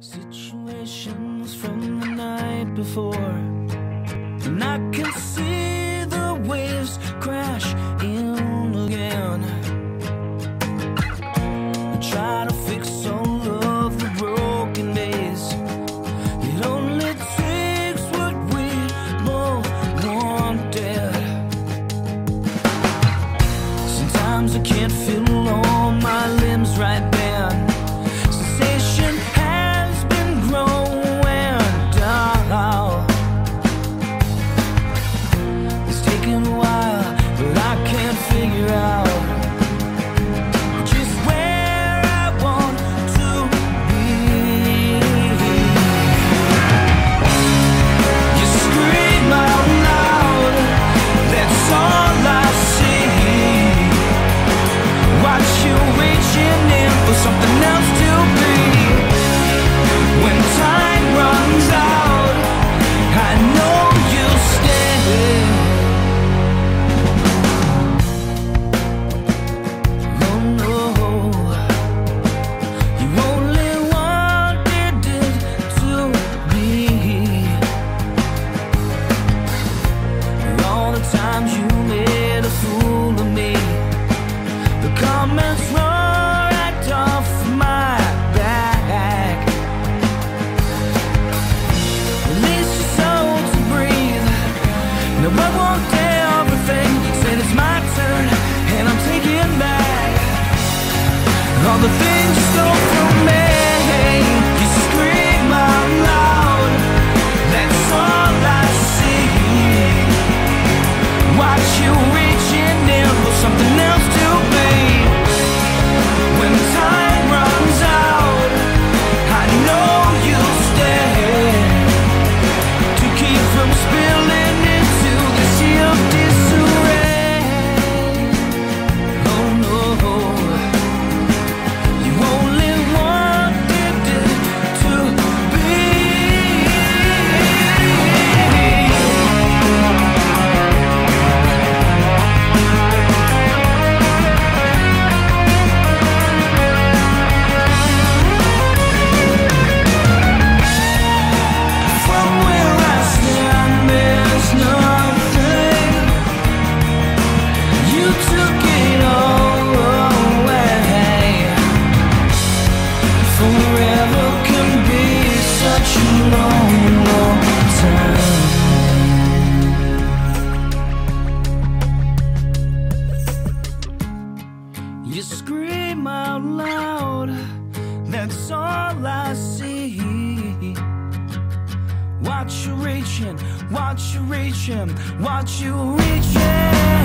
Situations from the night before, and I can see the waves crash in again. I try to fix Right off my back. To breathe. I want everything. Said it's my turn, and I'm taking back all the things you stole from me. You scream out loud. That's all I see. Watch you in for something else out loud. That's all I see. Watch you reaching, watch you reaching, watch you reach